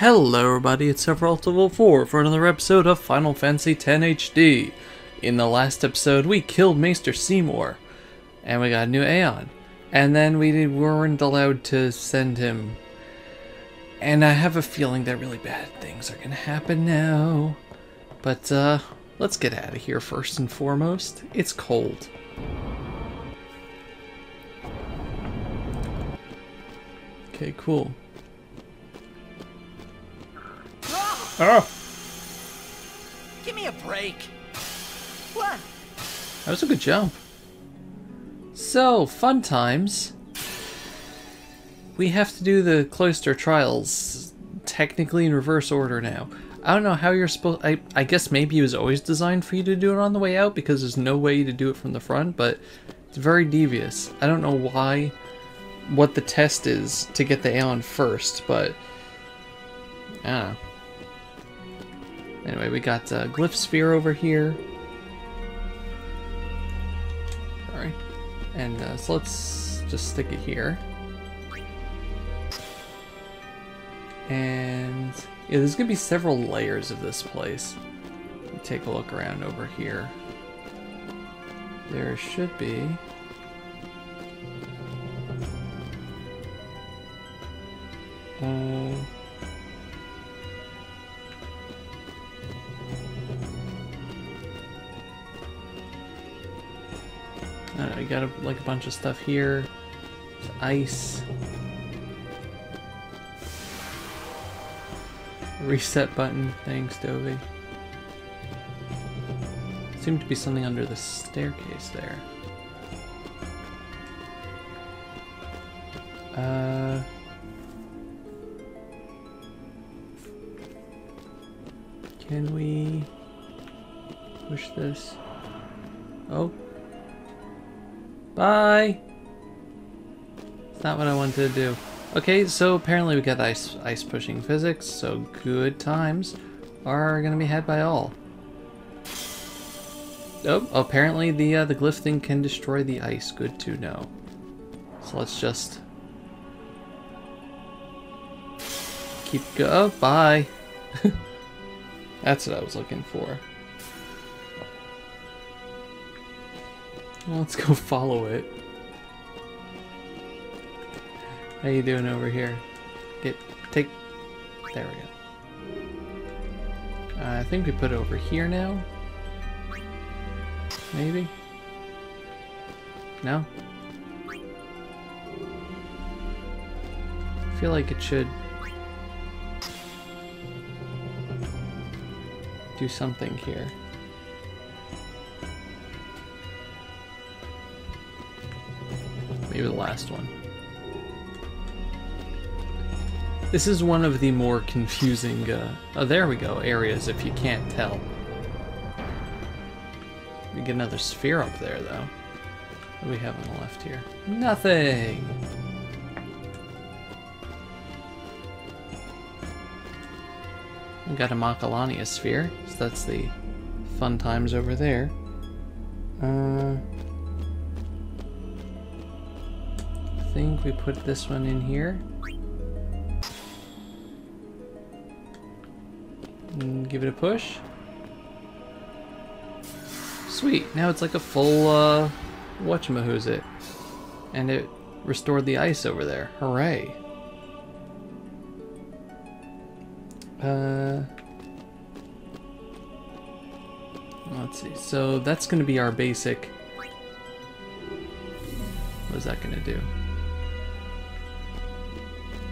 Hello everybody, it's Sephiroth4 for another episode of Final Fantasy X HD. In the last episode, we killed Maester Seymour, and we got a new Aeon. And then we weren't allowed to send him. And I have a feeling that really bad things are gonna happen now. But, uh, let's get out of here first and foremost. It's cold. Okay, cool. Oh! Give me a break. What? That was a good jump. So, fun times. We have to do the Cloister Trials technically in reverse order now. I don't know how you're supposed... I, I guess maybe it was always designed for you to do it on the way out because there's no way to do it from the front, but it's very devious. I don't know why, what the test is to get the Aeon first, but... I don't know. Anyway, we got uh, Glyph Sphere over here. Sorry. And uh, so let's just stick it here. And yeah, there's gonna be several layers of this place. Take a look around over here. There should be. Uh, got a, like a bunch of stuff here. There's ice. Reset button. Thanks, Dovey. Seemed to be something under the staircase there. Uh... Can we push this? Oh. Bye! It's not what I wanted to do. Okay, so apparently we got ice ice pushing physics, so good times are gonna be had by all. Oh, apparently the uh, the glyph thing can destroy the ice. Good to know. So let's just keep go. Oh, bye. That's what I was looking for. Let's go follow it. How you doing over here? Get, take, there we go. Uh, I think we put it over here now. Maybe? No? I feel like it should do something here. The last one. This is one of the more confusing, uh, oh there we go, areas if you can't tell. We get another sphere up there though. What do we have on the left here? Nothing! We got a Macalania sphere, so that's the fun times over there. Uh, think we put this one in here. And give it a push. Sweet, now it's like a full, uh, whatchamahoo's it. And it restored the ice over there. Hooray. Uh, let's see. So that's going to be our basic. What is that going to do?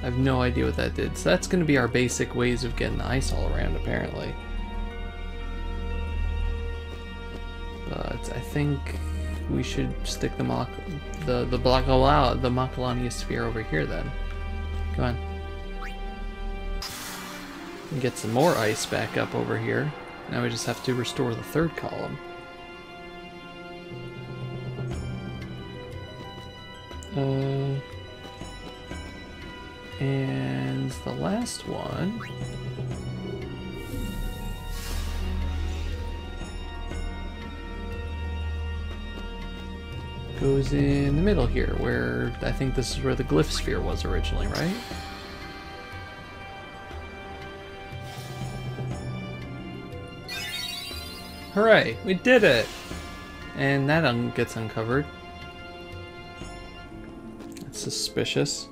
I have no idea what that did. So that's going to be our basic ways of getting the ice all around, apparently. But I think we should stick the Mach the the black the Macalania sphere over here then. Come on. And get some more ice back up over here. Now we just have to restore the third column. Uh, and the last one... goes in the middle here, where I think this is where the glyph sphere was originally, right? Hooray, we did it! And that un gets uncovered. That's suspicious.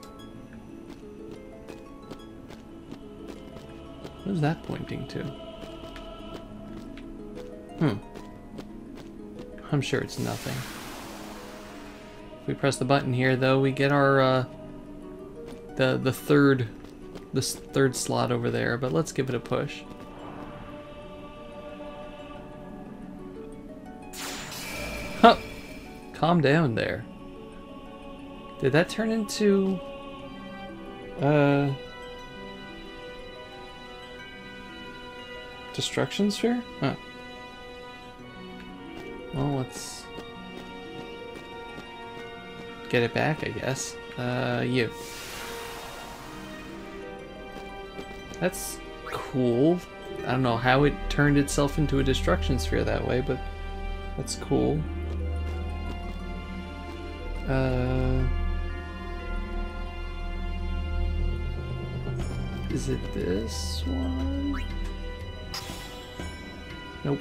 What is that pointing to? Hmm. I'm sure it's nothing. If we press the button here, though, we get our, uh, the, the third, this third slot over there, but let's give it a push. Huh! Calm down there. Did that turn into, uh, destruction sphere? Huh. Well, let's get it back, I guess. Uh, you. That's cool. I don't know how it turned itself into a destruction sphere that way, but that's cool. Uh, is it this one? Nope.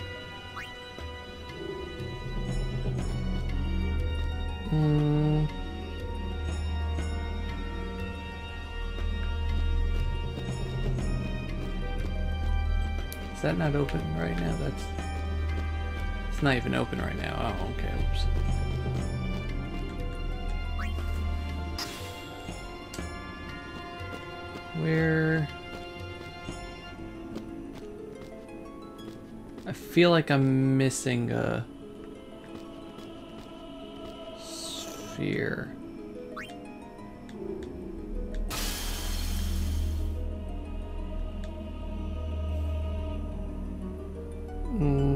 Hmm. Is that not open right now? That's... It's not even open right now. Oh, okay. Oops. Where... I feel like I'm missing a... sphere. Mm.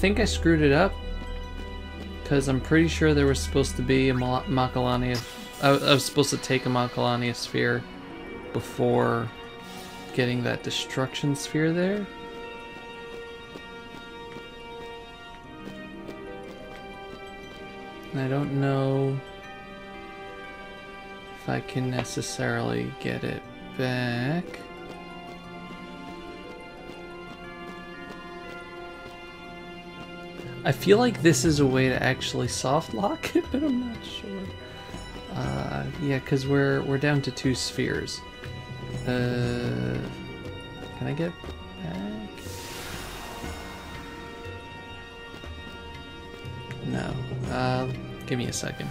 Think I screwed it up because I'm pretty sure there was supposed to be a Macalania. I, I was supposed to take a Macalania sphere before getting that destruction sphere there. I don't know if I can necessarily get it back. I feel like this is a way to actually soft lock it, but I'm not sure. Uh, yeah, because we're we're down to two spheres. Uh, can I get back? No. Uh, give me a second.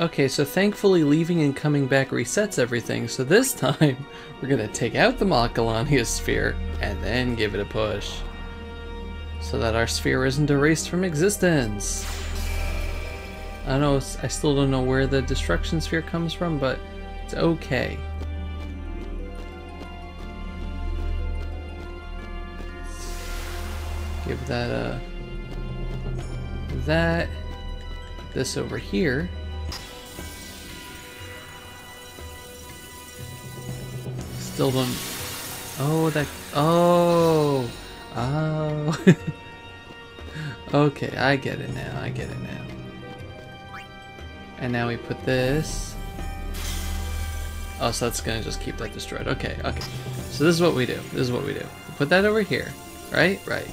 Okay, so thankfully leaving and coming back resets everything, so this time we're gonna take out the Macalania sphere and then give it a push so that our sphere isn't erased from existence. I know, I still don't know where the destruction sphere comes from, but it's okay. Give that a... That... This over here. Still don't... Oh, that... Oh! Oh. okay, I get it now. I get it now. And now we put this. Oh, so that's gonna just keep that destroyed. Okay, okay. So this is what we do. This is what we do. We put that over here. Right? Right.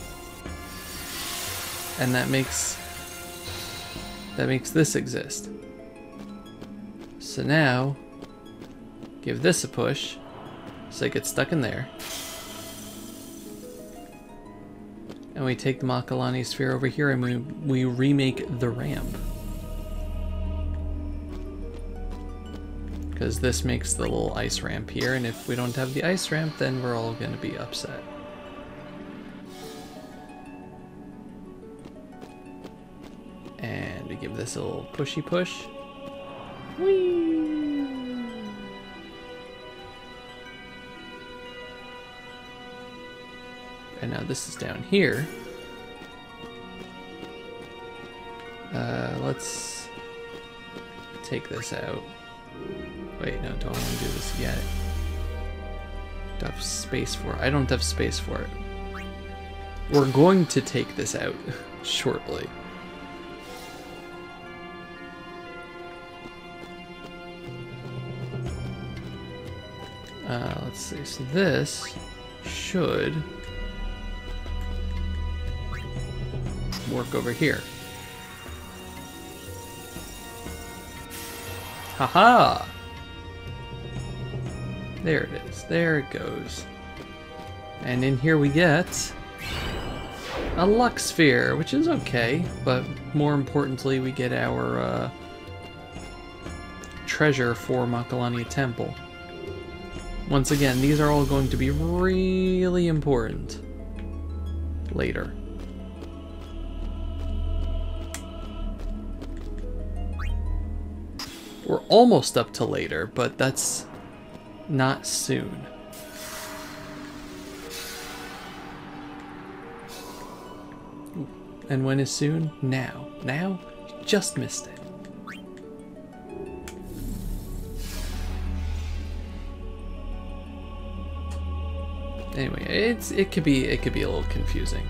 And that makes that makes this exist. So now give this a push so it gets stuck in there. And we take the Macalania sphere over here and we, we remake the ramp. Because this makes the little ice ramp here, and if we don't have the ice ramp, then we're all going to be upset. And we give this a little pushy push. Whee! And now this is down here. Uh, let's take this out. Wait, no, don't want to do this yet. Don't have space for it. I don't have space for it. we're going to take this out shortly. Uh, let's see, so this should work over here. Haha! There it is. There it goes. And in here we get a Lux Sphere, which is okay, but more importantly, we get our uh, treasure for Macalania Temple. Once again, these are all going to be really important later. We're almost up to later, but that's not soon. And when is soon? Now. Now? Just missed it. Anyway, it's it could be it could be a little confusing.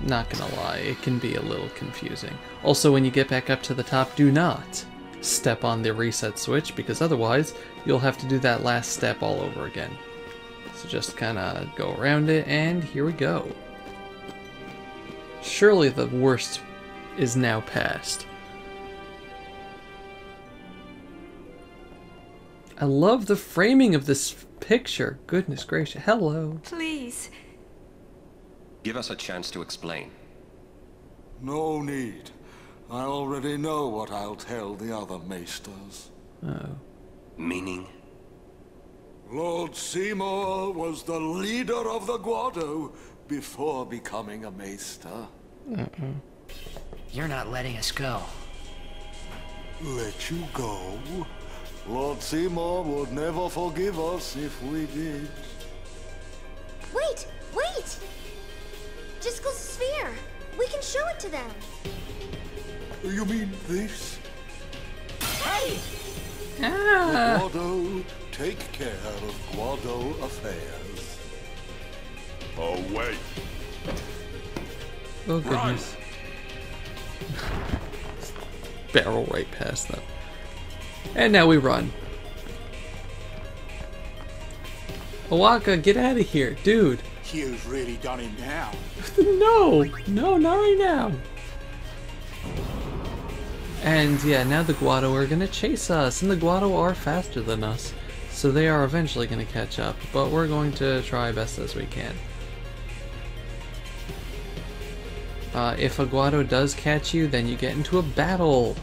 Not gonna lie, it can be a little confusing. Also, when you get back up to the top, do not step on the reset switch because otherwise you'll have to do that last step all over again. So just kind of go around it and here we go. Surely the worst is now past. I love the framing of this picture. Goodness gracious. Hello. Please. Give us a chance to explain. No need. I already know what I'll tell the other maesters. Oh. Meaning? Lord Seymour was the leader of the Guado before becoming a maester. You're not letting us go. Let you go? Lord Seymour would never forgive us if we did. Wait! Wait! Jyscal's sphere! We can show it to them! You mean this? Hey! Ah. Guado, take care of Guado affairs. Away. Oh goodness. Barrel right past them. And now we run. Awaka, get out of here, dude. Hugh's really done him now. No, no, not right now. And yeah, now the Guado are gonna chase us, and the Guado are faster than us, so they are eventually gonna catch up, but we're going to try best as we can. Uh, if a Guado does catch you, then you get into a battle,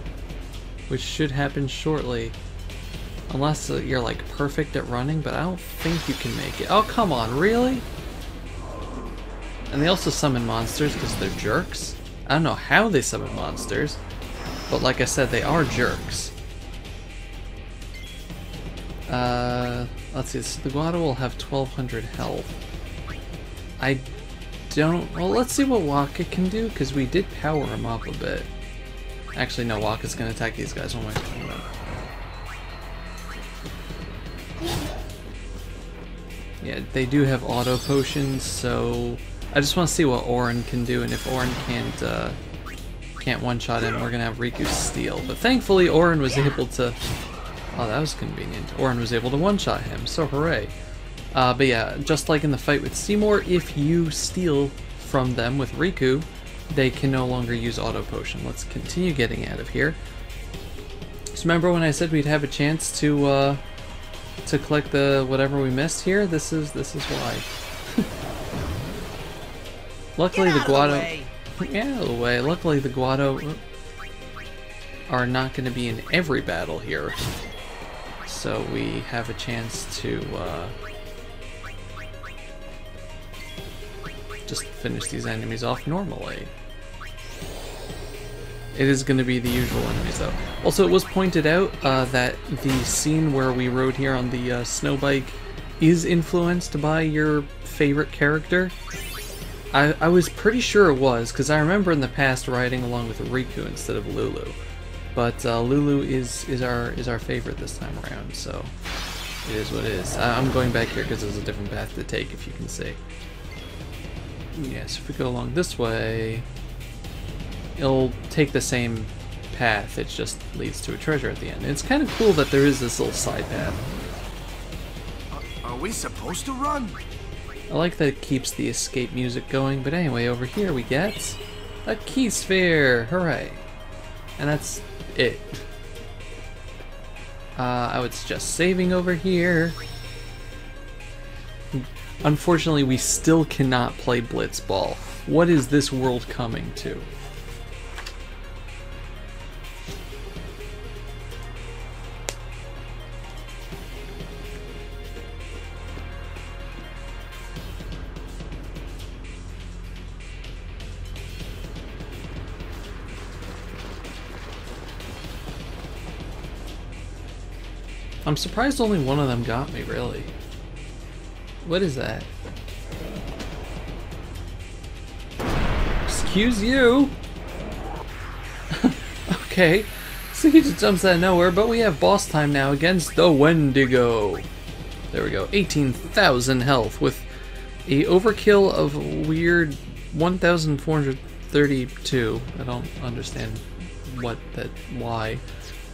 which should happen shortly. Unless uh, you're like perfect at running, but I don't think you can make it. Oh, come on, really? And they also summon monsters because they're jerks. I don't know how they summon monsters, but like I said, they are jerks. Uh, let's see, so the Guado will have 1200 health. I don't, well let's see what Wakka can do, because we did power him up a bit. Actually, no, Wakka's going to attack these guys. I talking about? Yeah, they do have auto potions, so I just want to see what Auron can do, and if Auron can't uh, can't one-shot him, we're gonna have Rikku steal. But thankfully, Auron was able to. Oh, that was convenient. Auron was able to one-shot him, so hooray! Uh, but yeah, just like in the fight with Seymour, if you steal from them with Rikku, they can no longer use auto potion. Let's continue getting out of here. So remember when I said we'd have a chance to uh, to collect the whatever we missed here? This is this is why. Luckily the Guado way. Get out of the way. Luckily the Guado are not going to be in every battle here. So we have a chance to uh, just finish these enemies off normally. It is going to be the usual enemies though. Also, it was pointed out uh, that the scene where we rode here on the uh, snow bike is influenced by your favorite character. I, I was pretty sure it was, because I remember in the past riding along with Rikku instead of Lulu. But uh, Lulu is, is our is our favorite this time around, so it is what it is. I, I'm going back here because there's a different path to take, if you can see. Yes, if we go along this way, it'll take the same path. It just leads to a treasure at the end. It's kind of cool that there is this little side path. Are we supposed to run? I like that it keeps the escape music going, but anyway, over here we get a key sphere! Hooray! And that's it. Uh, I would suggest saving over here. Unfortunately, we still cannot play Blitzball. What is this world coming to? I'm surprised only one of them got me, really. What is that? Excuse you! okay, so he just jumps out of nowhere, but we have boss time now against the Wendigo. There we go, 18,000 health with a overkill of weird 1,432. I don't understand what that, why.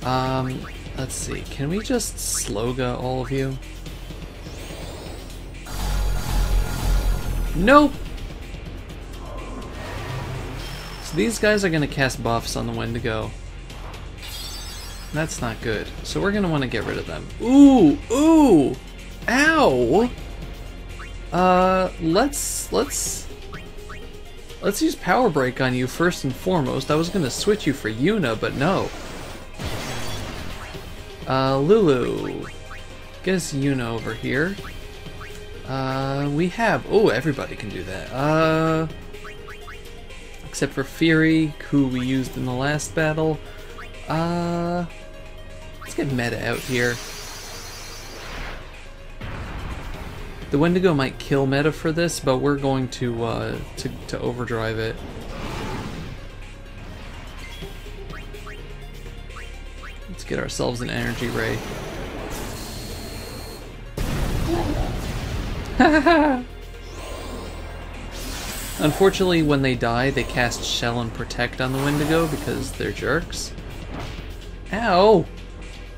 Um, let's see, can we just sloga all of you? Nope! So these guys are going to cast buffs on the Wendigo. That's not good. So we're going to want to get rid of them. Ooh! Ooh! Ow! Uh, let's... Let's... Let's use Power Break on you first and foremost. I was going to switch you for Yuna, but no. Uh, Lulu. Get us Yuna over here. Uh, we have... Oh, everybody can do that. Uh... Except for Fury, who we used in the last battle. Uh... Let's get Meta out here. The Wendigo might kill Meta for this, but we're going to, uh, to, to overdrive it. Get ourselves an energy ray. Unfortunately, when they die, they cast Shell and Protect on the Wendigo because they're jerks. Ow!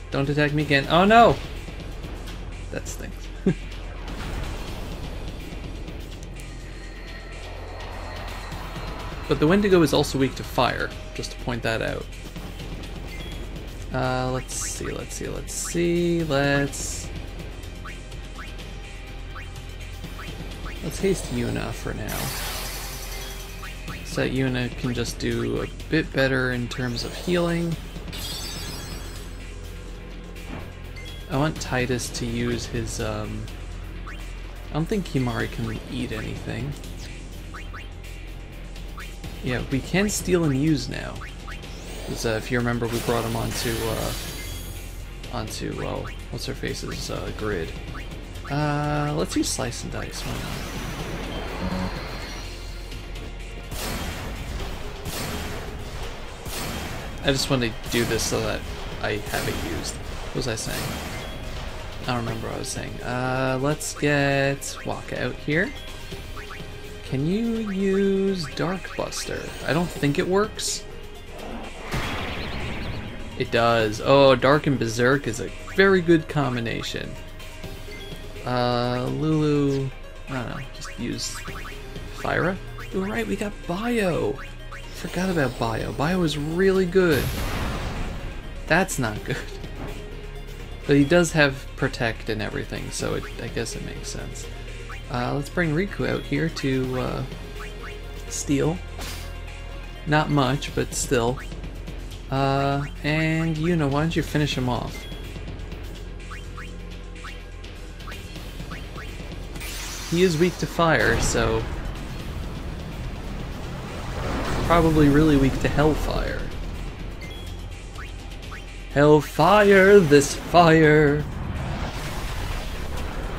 Don't attack me again. Oh no! That stinks. but the Wendigo is also weak to fire, just to point that out. Uh, let's see, let's see, let's see, let's... Let's haste Yuna for now. So that Yuna can just do a bit better in terms of healing. I want Tidus to use his, um... I don't think Kimahri can eat anything. Yeah, we can steal and use now. Because uh, if you remember, we brought him onto, uh, onto, well, what's her face's uh, grid. Uh, let's use slice and dice. Why not? I just want to do this so that I have it used. What was I saying? I don't remember what I was saying. Uh, let's get Walk out here. Can you use Dark Buster? I don't think it works. It does. Oh, Dark and Berserk is a very good combination. Uh, Lulu, I don't know, just use Fira? You're right, we got Bio. Forgot about Bio. Bio is really good. That's not good. But he does have Protect and everything, so it, I guess it makes sense. Uh, let's bring Rikku out here to uh, steal. Not much, but still. Uh, and Yuna, why don't you finish him off? He is weak to fire, so... Probably really weak to hellfire. Hellfire, this fire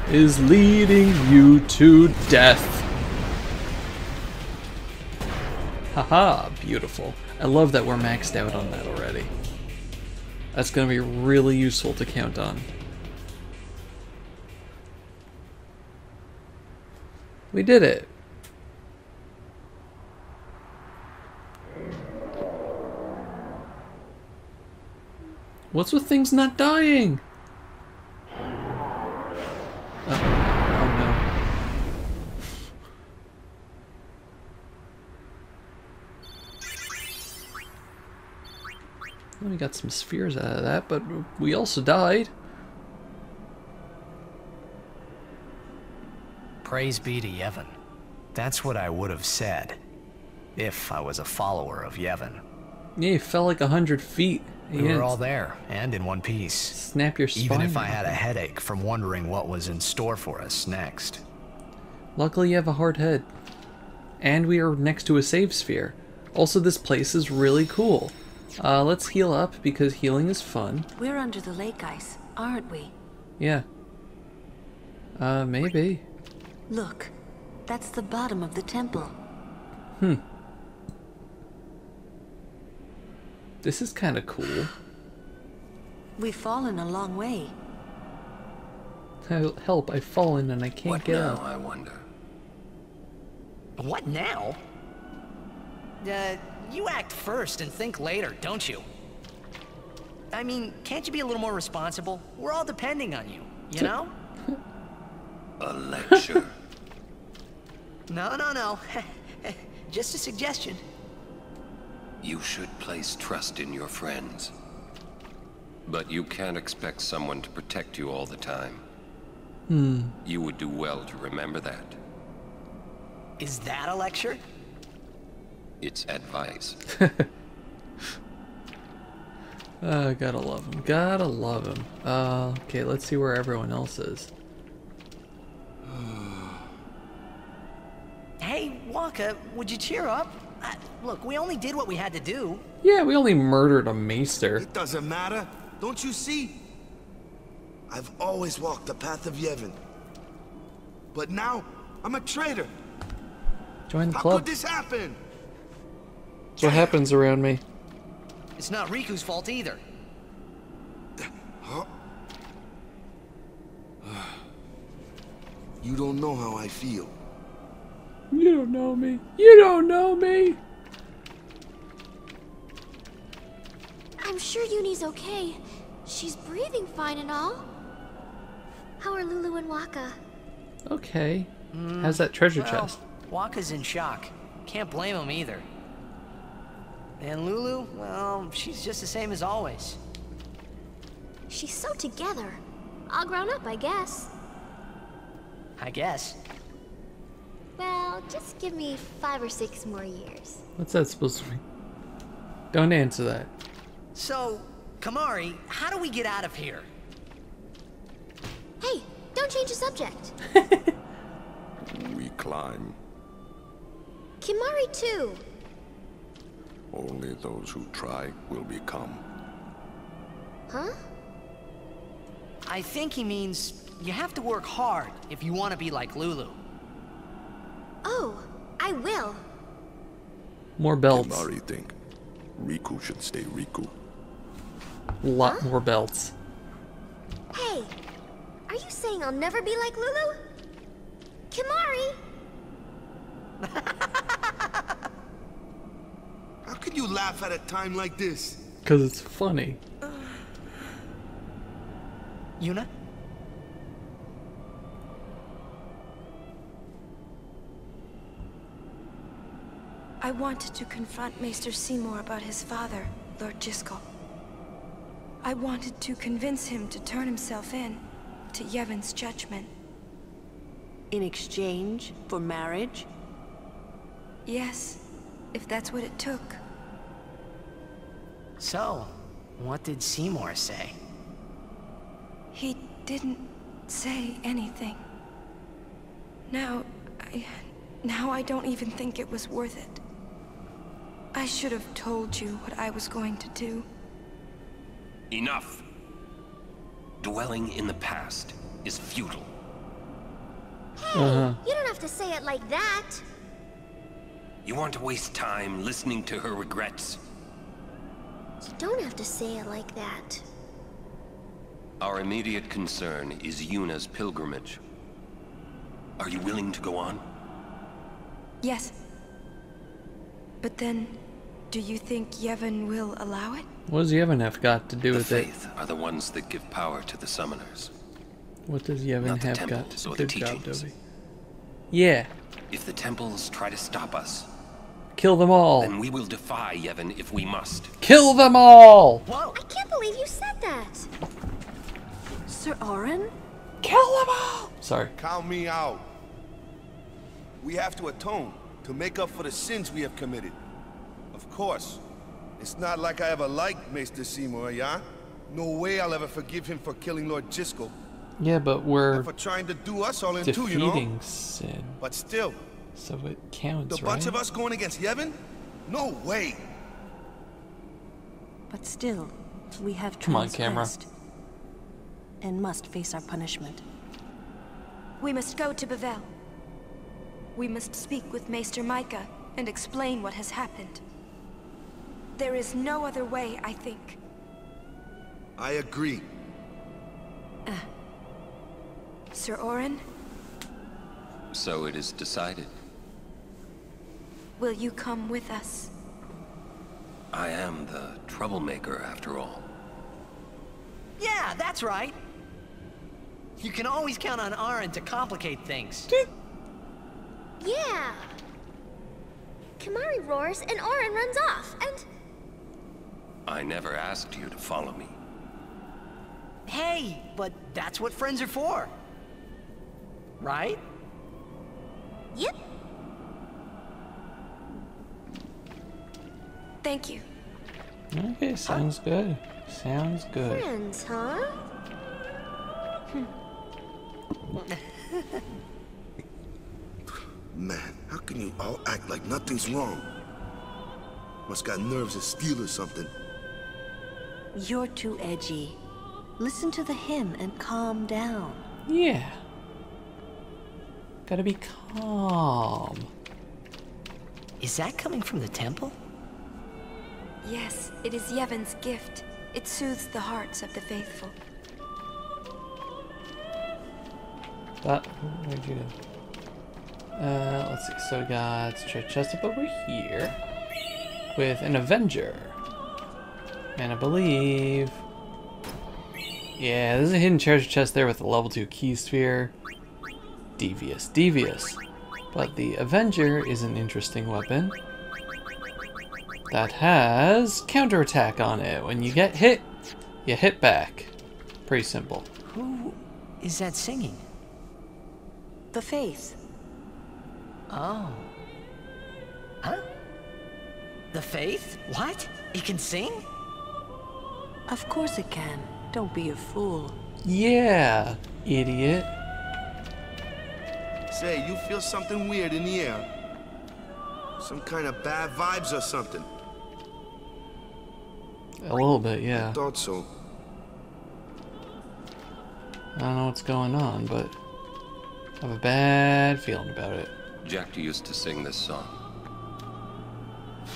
is leading you to death. Haha, beautiful. I love that we're maxed out on that already. That's going to be really useful to count on. We did it. What's with things not dying? We got some spheres out of that, but we also died. Praise be to Yevon. That's what I would have said. If I was a follower of Yevon. Yeah, you fell like a hundred feet. We Yeah, were all there, and in one piece. Snap your spine. Even if I had a headache from wondering what was in store for us next. Luckily, you have a hard head. And we are next to a save sphere. Also, this place is really cool. Uh, let's heal up because healing is fun. We're under the lake ice, aren't we? Yeah. Uh, maybe. Look, that's the bottom of the temple. Hmm. This is kind of cool. We've fallen a long way. Hel- Help, I've fallen and I can't What get now, up. I wonder? What now? Uh, you act first and think later, don't you? I mean, can't you be a little more responsible? We're all depending on you, you know? A lecture. No, no, no. Just a suggestion. you should place trust in your friends. But you can't expect someone to protect you all the time. Hmm. You would do well to remember that. Is that a lecture? It's advice. Uh, gotta love him. Gotta love him. Uh, okay, let's see where everyone else is. Hey, Wakka, would you cheer up? Uh, look, we only did what we had to do. Yeah, we only murdered a maester. It doesn't matter. Don't you see? I've always walked the path of Yevon. But now, I'm a traitor. Join the How club. could this happen? That's what happens around me. It's not Rikku's fault either. You don't know how I feel. You don't know me. You don't know me. I'm sure Uni's okay. She's breathing fine and all. How are Lulu and Wakka? Okay. How's that treasure Well, chest? Wakka's in shock. Can't blame him either. And Lulu, well, she's just the same as always. She's so together. All grown up, I guess. I guess. Well, just give me five or six more years. What's that supposed to mean? Don't answer that. So, Kimahri, how do we get out of here? Hey, don't change the subject. We climb. Kimahri too. Only those who try will become. Huh? I think he means you have to work hard if you want to be like Lulu. Oh, I will. More belts. Kimahri think Rikku should stay Rikku. A lot more belts. Hey, are you saying I'll never be like Lulu? Kimahri! How could you laugh at a time like this? Because it's funny. Yuna? I wanted to confront Maester Seymour about his father, Lord Jyscal. I wanted to convince him to turn himself in to Yevon's judgment. In exchange for marriage? Yes, if that's what it took. So, what did Seymour say? He didn't say anything. Now, I... Now I don't even think it was worth it. I should have told you what I was going to do. Enough! Dwelling in the past is futile. Hey, Uh-huh. you don't have to say it like that. You want to waste time listening to her regrets? You don't have to say it like that. Our immediate concern is Yuna's pilgrimage. Are you willing to go on? Yes. But then, Do you think Yevon will allow it? What does Yevon have got to do The with it? Fayth are the ones that give power to the summoners. What does Yevon Not have got to or do? the Good job, teachings. Yeah, If the temples try to stop us, kill them all. then we will defy Yevon if we must. Kill them all! Whoa! I can't believe you said that. Sir Auron? Kill them all! Sorry. Count me out. We have to atone to make up for the sins we have committed. Of course. It's not like I ever liked Maester Seymour, yeah? No way I'll ever forgive him for killing Lord Jyscal. Yeah, but we're And for trying to do us all in two, you know? defeating sin, But still, so it counts, the right? bunch of us going against Yevon? No way! But still, we have Come on, camera. And must face our punishment. We must go to Bevelle. We must speak with Maester Mika and explain what has happened. There is no other way, I think. I agree. Uh, Sir Auron, So it is decided. Will you come with us? I am the troublemaker after all. Yeah, that's right. You can always count on Auron to complicate things. Yeah. Kimahri roars and Auron runs off, and I never asked you to follow me. Hey, but that's what friends are for. Right? yep. Thank you. Okay, sounds good. Sounds good. Friends, huh? Hmm. Man, how can you all act like nothing's wrong? Must got nerves of steel or something. You're too edgy. Listen to the hymn and calm down. Yeah. Gotta be calm. Is that coming from the temple? Yes, it is Yevon's gift. It soothes the hearts of the faithful. That, where'd you go? Uh, let's see. So we got Chest up over here with an Avenger. And I believe. Yeah, there's a hidden treasure chest there with a level 2 key sphere. Devious, devious. But the Avenger is an interesting weapon that has counterattack on it. When you get hit, you hit back. Pretty simple. Who is that singing? The Fayth. Oh. Huh? The Fayth? What? It can sing? Of course it can. Don't be a fool. Yeah, idiot. Say, you feel something weird in the air. Some kind of bad vibes or something. A little bit, yeah. Thought so. I don't know what's going on, but I have a bad feeling about it. Jecht used to sing this song.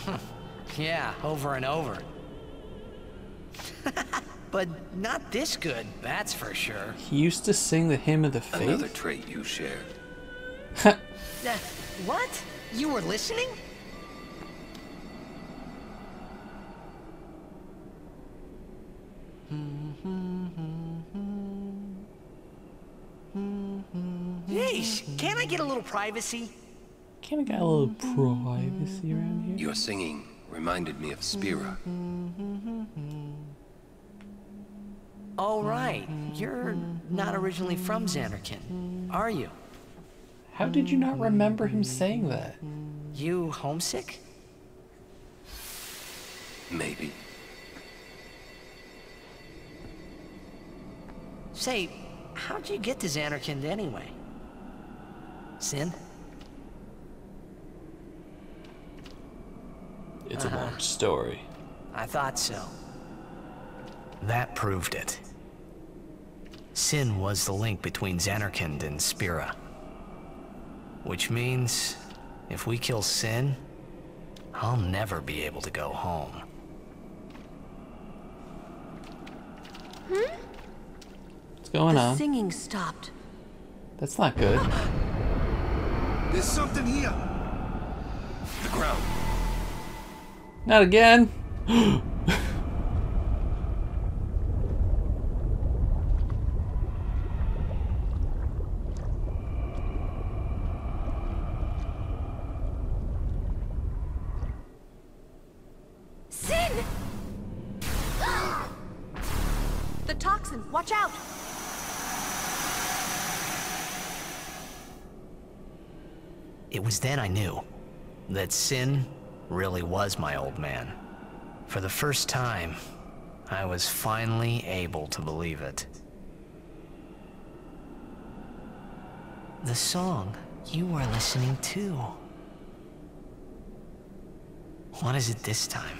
Yeah, over and over. but not this good, that's for sure. He used to sing the hymn of the Fayth. Another faith. trait you share. What? You were listening? Yeesh, can't I get a little privacy? Can I get a little privacy around here? Your singing reminded me of Spira. All right. You're not originally from Zanarkand, are you? How did you not remember him saying that? You homesick? Maybe. Say, how'd you get to Zanarkand anyway? Sin? It's a long story. I thought so. That proved it. Sin was the link between Zanarkand and Spira. Which means, if we kill Sin, I'll never be able to go home. Hmm? What's going the on? singing stopped. That's not good. There's something here. The ground. Not again. Sin! The toxin, watch out! It was then I knew that Sin really was my old man. For the first time, I was finally able to believe it. The song you were listening to. What is it this time?